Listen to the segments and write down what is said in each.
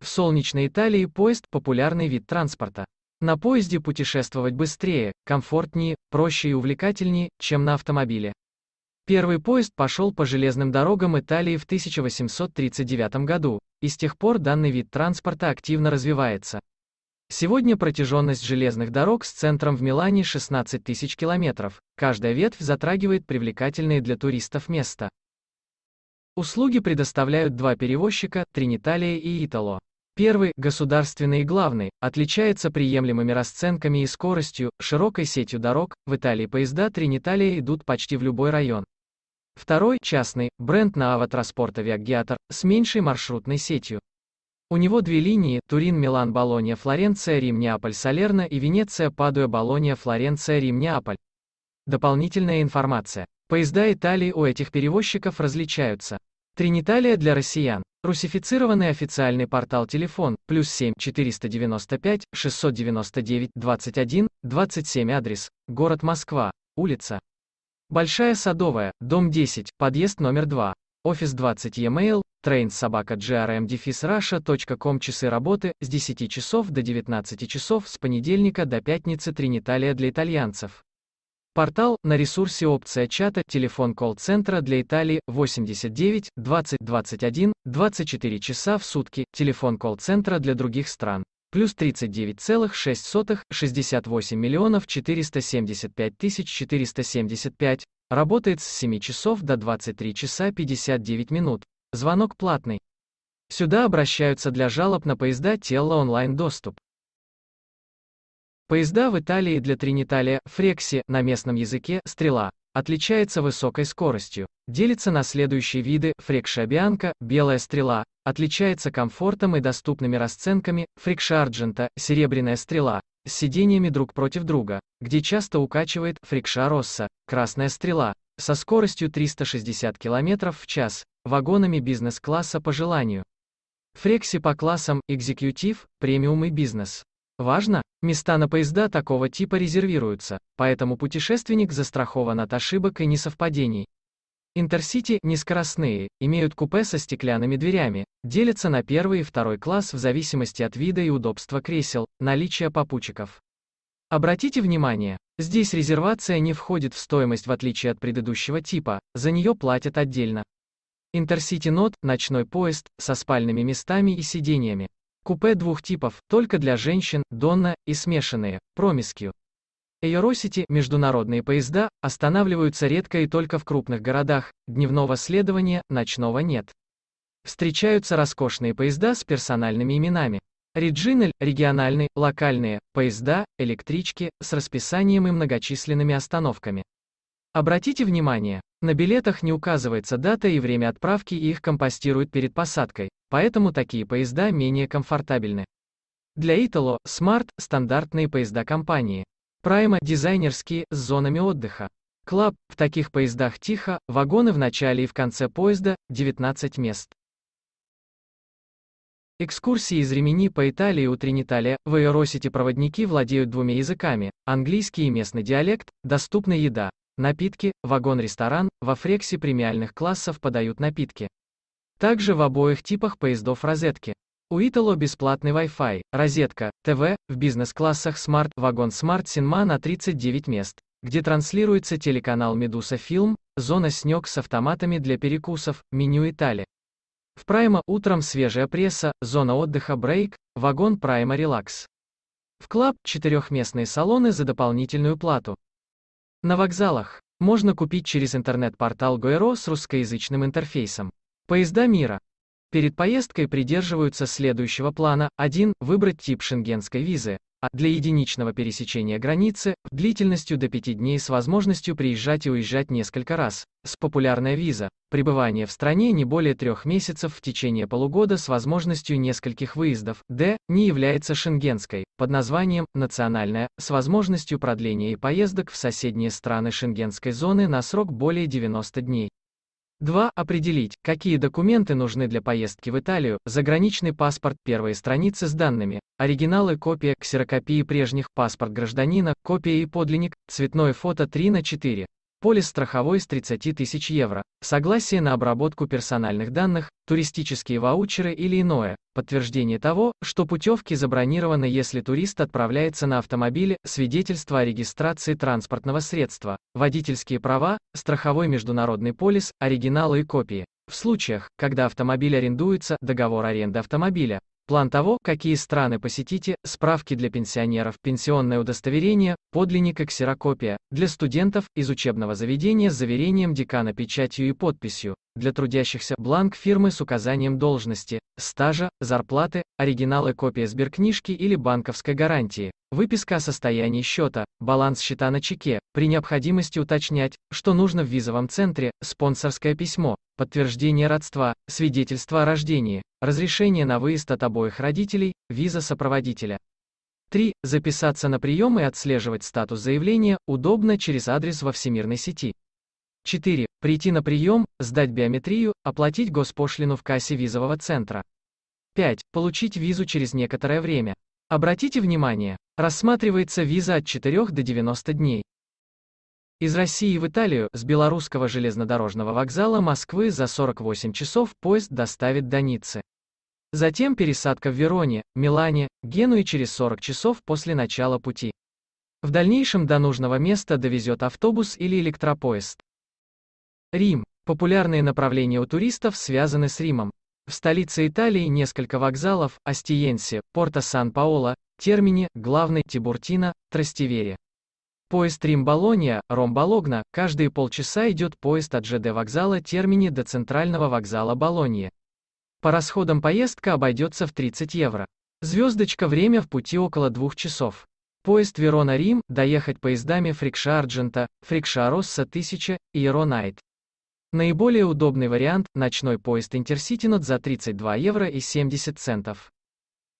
В солнечной Италии поезд – популярный вид транспорта. На поезде путешествовать быстрее, комфортнее, проще и увлекательнее, чем на автомобиле. Первый поезд пошел по железным дорогам Италии в 1839 году, и с тех пор данный вид транспорта активно развивается. Сегодня протяженность железных дорог с центром в Милане 16 тысяч километров, каждая ветвь затрагивает привлекательные для туристов места. Услуги предоставляют два перевозчика, Триниталия и Итало. Первый, государственный и главный, отличается приемлемыми расценками и скоростью, широкой сетью дорог, в Италии поезда Триниталия идут почти в любой район. Второй, частный, бренд Наава Транспорта Виаггиатор, с меньшей маршрутной сетью. У него две линии, Турин, Милан, Болонья, Флоренция, Рим, Неаполь, Салерно и Венеция, Падуя, Болонья, Флоренция, Рим, Неаполь. Дополнительная информация. Поезда Италии у этих перевозчиков различаются. Триниталия для россиян. Русифицированный официальный портал телефон, плюс 7 495 699 21 27 адрес, город Москва, улица. Большая Садовая, дом 10, подъезд номер 2. Офис 20 e-mail, train собака grm-russia.com часы работы, с 10 часов до 19 часов с понедельника до пятницы Триниталия для итальянцев. Портал на ресурсе опция чата, телефон колл-центра для Италии 89 20 21 24 часа в сутки, телефон колл-центра для других стран. Плюс 39,6 68 миллионов 475 тысяч 475, работает с 7 часов до 23 часа 59 минут. Звонок платный. Сюда обращаются для жалоб на поезда Телла онлайн-доступ. Поезда в Италии для Триниталия, Фрекси, на местном языке, стрела, отличается высокой скоростью. Делится на следующие виды, Фрекша Бианка, белая стрела, отличается комфортом и доступными расценками, Фрикша Арджента, серебряная стрела, с сидениями друг против друга, где часто укачивает, Фрикша Росса, красная стрела, со скоростью 360 км в час, вагонами бизнес-класса по желанию. Фрекси по классам, экзекьютив, премиум и бизнес. Важно, места на поезда такого типа резервируются, поэтому путешественник застрахован от ошибок и несовпадений. Интерсити нескоростные, имеют купе со стеклянными дверями, делятся на первый и второй класс в зависимости от вида и удобства кресел, наличия попутчиков. Обратите внимание, здесь резервация не входит в стоимость в отличие от предыдущего типа, за нее платят отдельно. Интерсити Нот – ночной поезд, со спальными местами и сидениями. Купе двух типов, только для женщин, Донна, и смешанные, Промискью. Эйросити, международные поезда, останавливаются редко и только в крупных городах, дневного следования, ночного нет. Встречаются роскошные поезда с персональными именами. Риджинель, региональные, локальные, поезда, электрички, с расписанием и многочисленными остановками. Обратите внимание, на билетах не указывается дата и время отправки и их компостируют перед посадкой, поэтому такие поезда менее комфортабельны. Для Italo, Smart – стандартные поезда компании. Prima – дизайнерские, с зонами отдыха. Club – в таких поездах тихо, вагоны в начале и в конце поезда, 19 мест. Экскурсии из Ремени по Италии у Триниталия, в Аэросити проводники владеют двумя языками, английский и местный диалект, доступна еда. Напитки, вагон-ресторан, во фрексе премиальных классов подают напитки. Также в обоих типах поездов розетки. У Итало бесплатный Wi-Fi, розетка, ТВ, в бизнес-классах Smart, вагон Smart Cinema на 39 мест, где транслируется телеканал Медуса Фильм, зона снег с автоматами для перекусов, меню Итали. В Прайма утром свежая пресса, зона отдыха Брейк, вагон Прайма Релакс. В Club четырехместные салоны за дополнительную плату. На вокзалах можно купить через интернет-портал GoEuro с русскоязычным интерфейсом. Поезда мира. Перед поездкой придерживаются следующего плана. 1. Выбрать тип шенгенской визы. А для единичного пересечения границы, длительностью до 5 дней с возможностью приезжать и уезжать несколько раз. С популярная виза. Пребывание в стране не более трех месяцев в течение полугода с возможностью нескольких выездов. Д. Не является шенгенской, под названием «национальная», с возможностью продления и поездок в соседние страны шенгенской зоны на срок более 90 дней. 2. Определить, какие документы нужны для поездки в Италию, заграничный паспорт, первые страницы с данными, оригиналы, копия, ксерокопии прежних, паспорт гражданина, копия и подлинник, цветное фото 3 на 4. Полис страховой с 30 тысяч евро, согласие на обработку персональных данных, туристические ваучеры или иное, подтверждение того, что путевки забронированы если турист отправляется на автомобиле, свидетельство о регистрации транспортного средства, водительские права, страховой международный полис, оригиналы и копии. В случаях, когда автомобиль арендуется, договор аренды автомобиля, План того, какие страны посетите, справки для пенсионеров, пенсионное удостоверение, подлинник и ксерокопия, для студентов, из учебного заведения с заверением декана печатью и подписью, для трудящихся бланк фирмы с указанием должности, стажа, зарплаты, оригиналы копия сберкнижки или банковской гарантии, выписка о состоянии счета, баланс счета на чеке, при необходимости уточнять, что нужно в визовом центре, спонсорское письмо, подтверждение родства, свидетельство о рождении, разрешение на выезд от обоих родителей, виза сопроводителя. 3. Записаться на прием и отслеживать статус заявления удобно через адрес во всемирной сети. 4. Прийти на прием, сдать биометрию, оплатить госпошлину в кассе визового центра. 5. Получить визу через некоторое время. Обратите внимание, рассматривается виза от 4 до 90 дней. Из России в Италию с белорусского железнодорожного вокзала Москвы за 48 часов поезд доставит до Ниццы. Затем пересадка в Вероне, Милане, Генуе через 40 часов после начала пути. В дальнейшем до нужного места довезет автобус или электропоезд. Рим. Популярные направления у туристов связаны с Римом. В столице Италии несколько вокзалов, Астиенсе, Порто-Сан-Паоло, Термини, Главный, Тибуртино, Трастевере. Поезд Рим-Болонья, Ром-Бологна, каждые полчаса идет поезд от ЖД вокзала Термини до центрального вокзала Болоньи. По расходам поездка обойдется в 30 евро. Звездочка время в пути около двух часов. Поезд Верона-Рим, доехать поездами Фрикша-Арджента, Фрикша-Росса 1000 и Иеро-Найт. Наиболее удобный вариант – ночной поезд Интерситинот за 32 евро и 70 центов.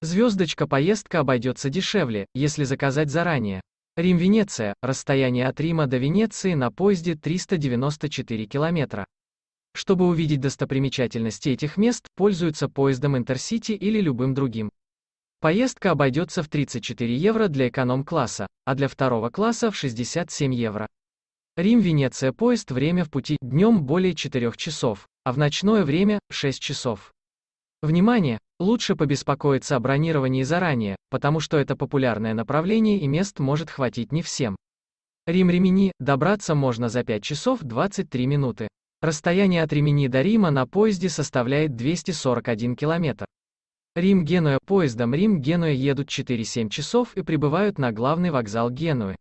Звездочка поездка обойдется дешевле, если заказать заранее. Рим-Венеция, расстояние от Рима до Венеции на поезде 394 километра. Чтобы увидеть достопримечательности этих мест, пользуются поездом Интерсити или любым другим. Поездка обойдется в 34 евро для эконом-класса, а для второго класса в 67 евро. Рим-Венеция поезд время в пути днем более 4 часов, а в ночное время 6 часов. Внимание! Лучше побеспокоиться о бронировании заранее, потому что это популярное направление и мест может хватить не всем. Рим-Ремени, добраться можно за 5 часов 23 минуты. Расстояние от Ремени до Рима на поезде составляет 241 километр. Рим-Генуя поездом Рим-Генуя едут 4-7 часов и прибывают на главный вокзал Генуи.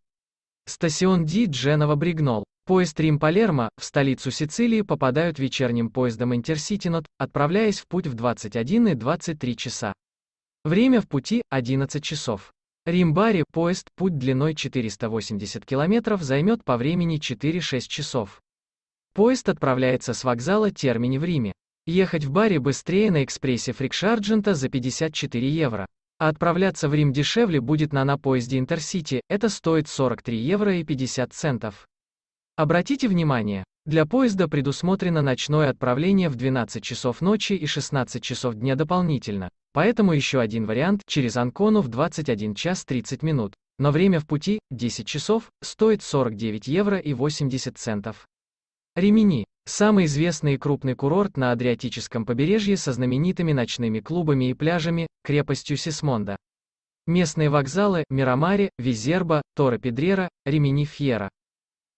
Стасион Ди Дженова-Бригнол. Поезд Рим-Палермо в столицу Сицилии попадают вечерним поездом Интерситинот, отправляясь в путь в 21 и 23 часа. Время в пути – 11 часов. Рим-Бари поезд, путь длиной 480 километров займет по времени 4-6 часов. Поезд отправляется с вокзала Термини в Риме. Ехать в Бари быстрее на экспрессе Фрикшарджента за 54 евро. А отправляться в Рим дешевле будет на на поезде Интерсити, это стоит 43 евро и 50 центов. Обратите внимание, для поезда предусмотрено ночное отправление в 12 часов ночи и 16 часов дня дополнительно, поэтому еще один вариант через Анкону в 21 час 30 минут, но время в пути, 10 часов, стоит 49 евро и 80 центов. Римини – самый известный и крупный курорт на Адриатическом побережье со знаменитыми ночными клубами и пляжами, крепостью Сисмонда. Местные вокзалы – Мирамаре, Визерба, Торо-Педрера, Римини-Фьера.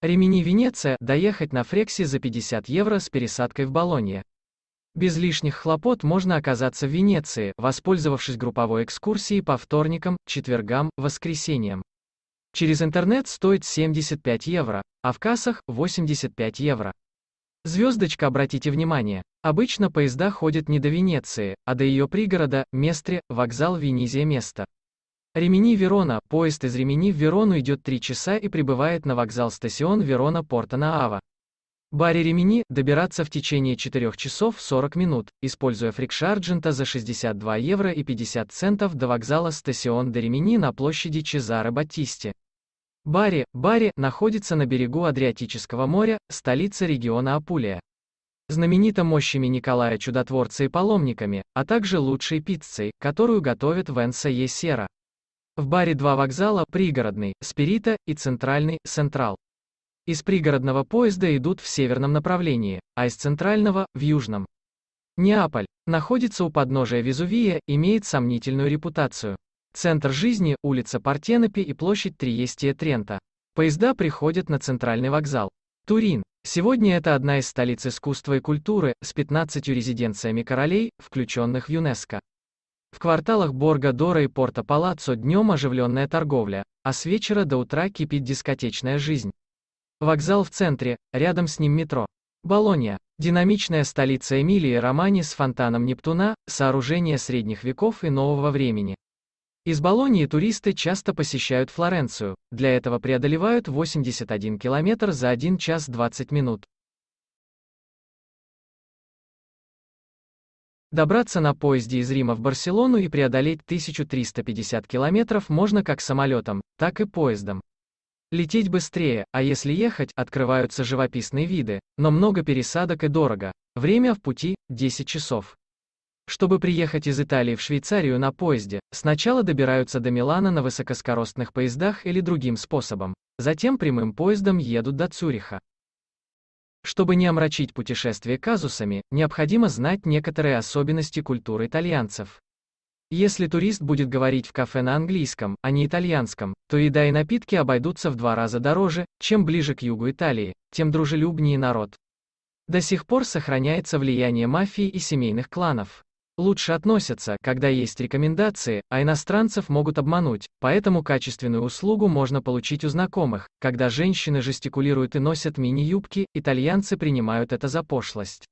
Ремени-Венеция, доехать на Фрексе за 50 евро с пересадкой в Болонье. Без лишних хлопот можно оказаться в Венеции, воспользовавшись групповой экскурсией по вторникам, четвергам, воскресеньям. Через интернет стоит 75 евро, а в кассах – 85 евро. Звездочка, обратите внимание, обычно поезда ходят не до Венеции, а до ее пригорода, Местре, вокзал Венизия место. Ремени-Верона, поезд из Ремени в Верону идет 3 часа и прибывает на вокзал стасион Верона-Порто-на-Ава. Барри Ремени добираться в течение 4 часов 40 минут, используя фрикшарджента за 62 евро и 50 центов до вокзала стасион де Ремени на площади Чезаро Батисти. Барри, Барри находится на берегу Адриатического моря, столица региона Апулия. Знаменита мощами Николая Чудотворца и паломниками, а также лучшей пиццей, которую готовят в Энса-Е-Сера. В баре два вокзала, пригородный, Спирита, и центральный, Централ. Из пригородного поезда идут в северном направлении, а из центрального – в южном. Неаполь находится у подножия Везувия, имеет сомнительную репутацию. Центр жизни – улица Партенопи и площадь Триестия Трента. Поезда приходят на центральный вокзал. Турин. Сегодня это одна из столиц искусства и культуры, с 15 резиденциями королей, включенных в ЮНЕСКО. В кварталах Борга Дора и Порто Палаццо днем оживленная торговля, а с вечера до утра кипит дискотечная жизнь. Вокзал в центре, рядом с ним метро. Болонья. Динамичная столица Эмилии Романи с фонтаном Нептуна, сооружение средних веков и нового времени. Из Болонии туристы часто посещают Флоренцию, для этого преодолевают 81 километр за 1 час 20 минут. Добраться на поезде из Рима в Барселону и преодолеть 1350 километров можно как самолетом, так и поездом. Лететь быстрее, а если ехать, открываются живописные виды, но много пересадок и дорого. Время в пути – 10 часов. Чтобы приехать из Италии в Швейцарию на поезде, сначала добираются до Милана на высокоскоростных поездах или другим способом, затем прямым поездом едут до Цюриха. Чтобы не омрачить путешествие казусами, необходимо знать некоторые особенности культуры итальянцев. Если турист будет говорить в кафе на английском, а не итальянском, то еда и напитки обойдутся в два раза дороже, чем ближе к югу Италии, тем дружелюбнее народ. До сих пор сохраняется влияние мафии и семейных кланов лучше относятся, когда есть рекомендации, а иностранцев могут обмануть, поэтому качественную услугу можно получить у знакомых. Когда женщины жестикулируют и носят мини-юбки, итальянцы принимают это за пошлость.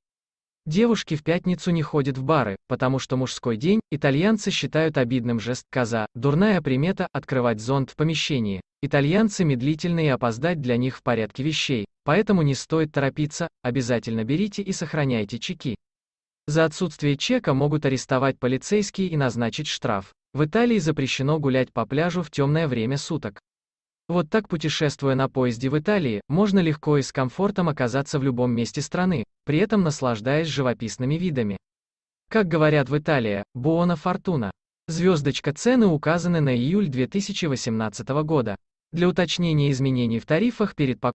Девушки в пятницу не ходят в бары, потому что мужской день, итальянцы считают обидным жест коза, дурная примета открывать зонт в помещении. Итальянцы медлительны и опоздать для них в порядке вещей, поэтому не стоит торопиться, обязательно берите и сохраняйте чеки. За отсутствие чека могут арестовать полицейские и назначить штраф. В Италии запрещено гулять по пляжу в темное время суток. Вот так путешествуя на поезде в Италии, можно легко и с комфортом оказаться в любом месте страны, при этом наслаждаясь живописными видами. Как говорят в Италии, буона фортуна. Звездочка цены указаны на июль 2018 года. Для уточнения изменений в тарифах перед покупкой